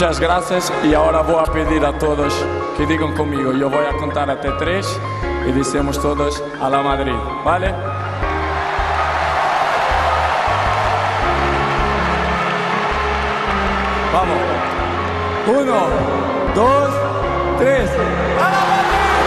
Muchas gracias y ahora voy a pedir a todos que digan conmigo, yo voy a contar hasta tres y decimos todos a la Madrid, ¿vale? Vamos. Uno, dos, tres. ¡A la Madrid!